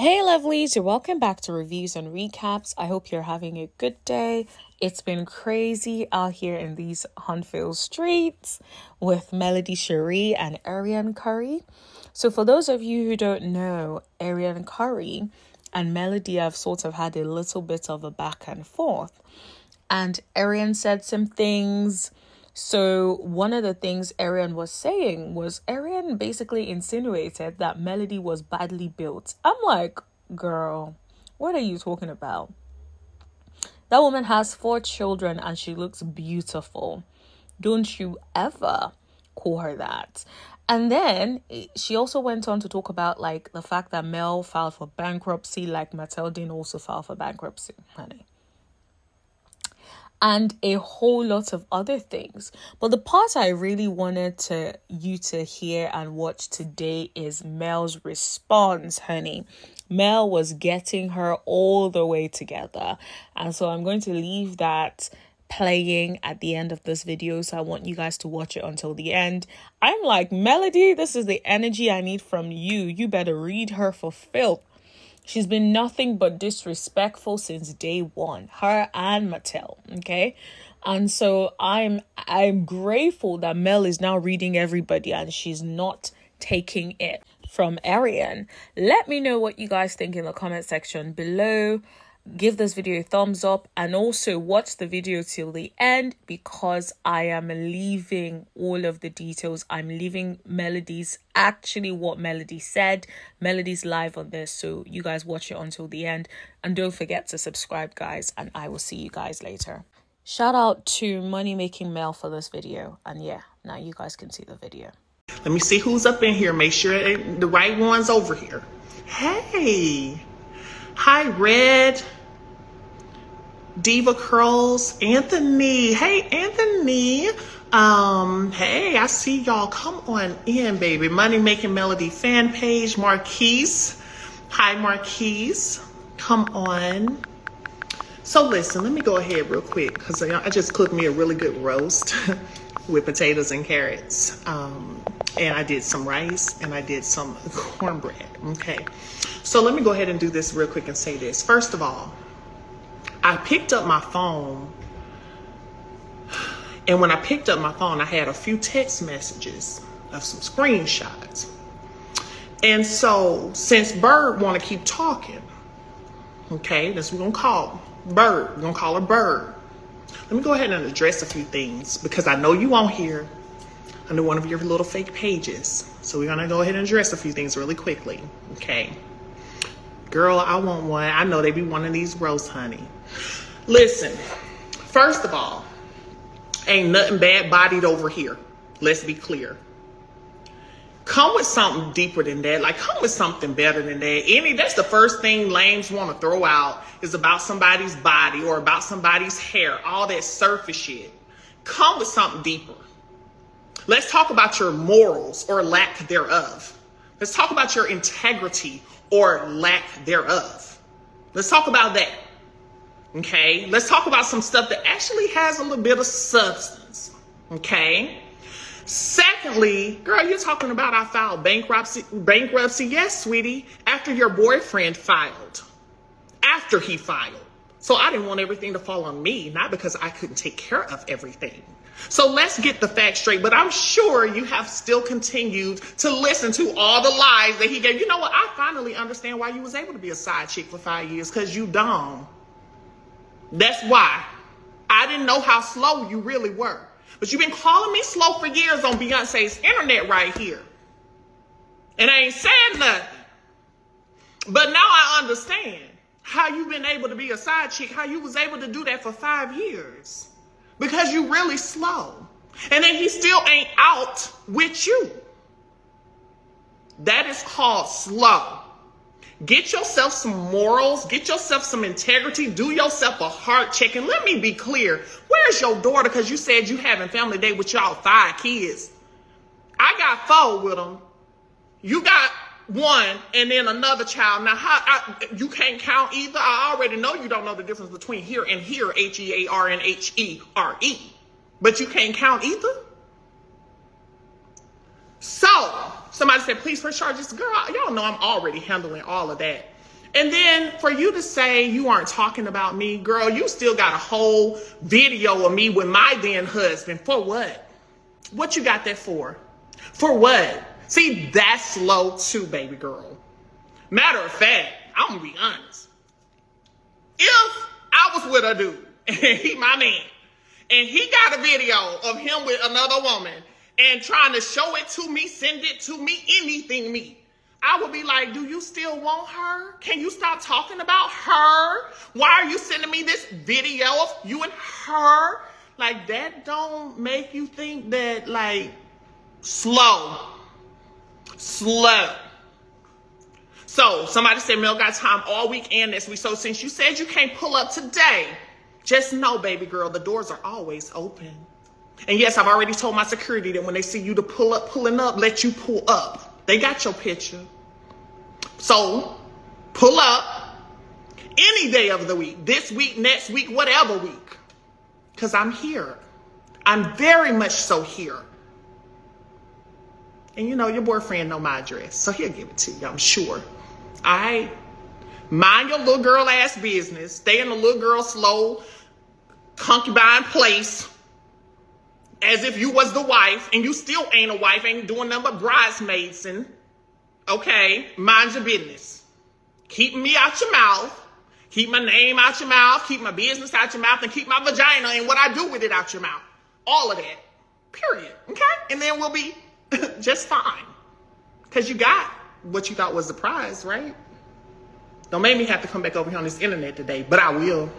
Hey, lovelies, you're welcome back to Reviews and Recaps. I hope you're having a good day. It's been crazy out here in these Huntsville streets with Melody Shari and Arionne Curry. So, for those of you who don't know, Arionne Curry and Melody have sort of had a little bit of a back and forth. And Arionne said some things. So, one of the things Arionne was saying was Arionne basically insinuated that Melody was badly built. I'm like, girl, what are you talking about? That woman has four children and she looks beautiful. Don't you ever call her that. And then she also went on to talk about like the fact that Mel filed for bankruptcy, like Martell didn't also file for bankruptcy, honey. And a whole lot of other things. But the part I really wanted to you to hear and watch today is Mel's response, honey. Mel was getting her all the way together. And so I'm going to leave that playing at the end of this video. So I want you guys to watch it until the end. I'm like, Melody, this is the energy I need from you. You better read her for filth. She's been nothing but disrespectful since day one, her and Martell. Okay. And so I'm I'm grateful that Mel is now reading everybody and she's not taking it from Arionne. Let me know what you guys think in the comment section below. Give this video a thumbs up and also watch the video till the end because I am leaving all of the details. I'm leaving Melody's actually what Melody said. Melody's live on this, so you guys watch it until the end. And don't forget to subscribe, guys, and I will see you guys later. Shout out to Money Making Mel for this video. And yeah, now you guys can see the video. Let me see who's up in here. Make sure the right one's over here. Hey. Hi, Red. Diva Curls. Anthony. Hey, Anthony. Um, hey, I see y'all. Come on in, baby. Money Making Melody fan page. Marquise. Hi, Marquise. Come on. So listen, let me go ahead real quick because I just cooked me a really good roast with potatoes and carrots. Um, and I did some rice and I did some cornbread. Okay. So let me go ahead and do this real quick and say this. First of all, I picked up my phone. And when I picked up my phone, I had a few text messages of some screenshots. And so since Bird want to keep talking, okay, that's what we're to call Bird. We're to call her Bird. Let me go ahead and address a few things because I know you won't hear under one of your little fake pages. So we're gonna go ahead and address a few things really quickly, okay? Girl, I want one. I know they be one of these rose honey. Listen, first of all, ain't nothing bad bodied over here. Let's be clear. Come with something deeper than that. Like come with something better than that. Any that's the first thing lames want to throw out is about somebody's body or about somebody's hair, all that surface shit. Come with something deeper. Let's talk about your morals or lack thereof. Let's talk about your integrity or lack thereof. Let's talk about that. Okay. Let's talk about some stuff that actually has a little bit of substance. Okay. Secondly, girl, you're talking about I filed bankruptcy. Bankruptcy, yes, sweetie. After your boyfriend filed, after he filed. So I didn't want everything to fall on me, not because I couldn't take care of everything. So let's get the facts straight. But I'm sure you have still continued to listen to all the lies that he gave. You know what? I finally understand why you was able to be a side chick for five years because you dumb. That's why. I didn't know how slow you really were. But you've been calling me slow for years on Beyonce's internet right here. And I ain't saying nothing. But now I understand how you've been able to be a side chick, how you was able to do that for five years because you really slow. And then he still ain't out with you. That is called slow. Get yourself some morals, get yourself some integrity, do yourself a heart check. And let me be clear where's your daughter? Because you said you having family day with y'all five kids. I got four with them. You got one and then another child. Now, how I, you can't count either. I already know you don't know the difference between here and here, H E A R and H E R E, but you can't count either. So somebody said, please press charges. Girl, y'all know I'm already handling all of that. And then for you to say you aren't talking about me, girl, you still got a whole video of me with my then husband. For what? What you got that for? For what? See, that's slow too, baby girl. Matter of fact, I'm gonna be honest. If I was with a dude and he my man, and he got a video of him with another woman and trying to show it to me, send it to me, anything me. I would be like, do you still want her? Can you stop talking about her? Why are you sending me this video of you and her? Like that don't make you think that like slow. Slow. So somebody said Mel got time all week and this week. So since you said you can't pull up today, just know, baby girl, the doors are always open. And yes, I've already told my security that when they see you to pull up, pulling up, let you pull up. They got your picture. So pull up any day of the week, this week, next week, whatever week. Because I'm here. I'm very much so here. And you know, your boyfriend know my address, so he'll give it to you, I'm sure. All right? Mind your little girl ass business. Stay in the little girl slow concubine place as if you was the wife and you still ain't a wife, ain't doing nothing but bridesmaids and okay, mind your business. Keep me out your mouth. Keep my name out your mouth. Keep my business out your mouth and keep my vagina and what I do with it out your mouth. All of that. Period. Okay? And then we'll be just fine. Because you got what you thought was the prize, right? Don't make me have to come back over here on this internet today, but I will.